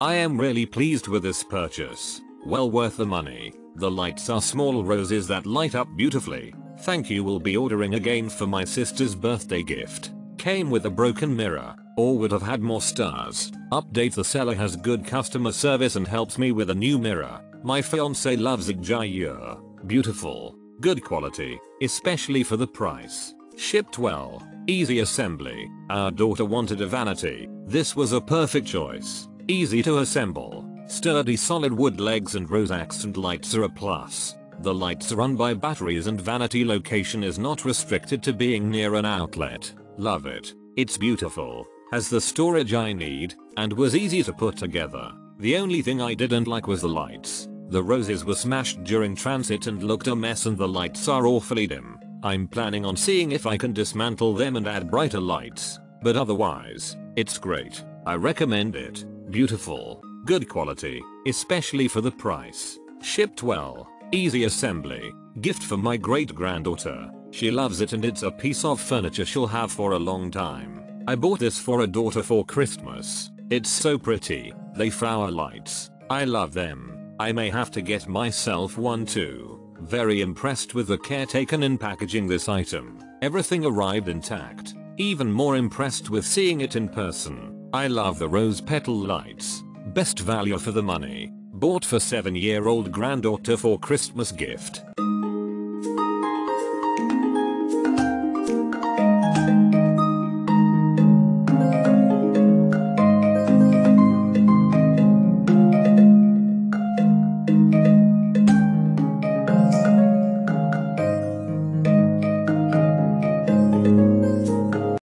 I am really pleased with this purchase. Well worth the money. The lights are small roses that light up beautifully. Thank you will be ordering again for my sister's birthday gift. Came with a broken mirror, or would have had more stars. Update the seller has good customer service and helps me with a new mirror. My fiance loves it. Jaeger. Beautiful. Good quality, especially for the price. Shipped well. Easy assembly. Our daughter wanted a vanity. This was a perfect choice. Easy to assemble. Sturdy solid wood legs and rose accent lights are a plus. The lights run by batteries and vanity location is not restricted to being near an outlet. Love it. It's beautiful, has the storage I need, and was easy to put together. The only thing I didn't like was the lights. The roses were smashed during transit and looked a mess and the lights are awfully dim. I'm planning on seeing if I can dismantle them and add brighter lights. But otherwise, it's great. I recommend it. Beautiful. Good quality, especially for the price. Shipped well. Easy assembly. Gift for my great granddaughter. She loves it and it's a piece of furniture she'll have for a long time. I bought this for a daughter for Christmas. It's so pretty. They flower lights. I love them. I may have to get myself one too. Very impressed with the care taken in packaging this item. Everything arrived intact. Even more impressed with seeing it in person. I love the rose petal lights. Best value for the money. Bought for 7 year old granddaughter for Christmas gift.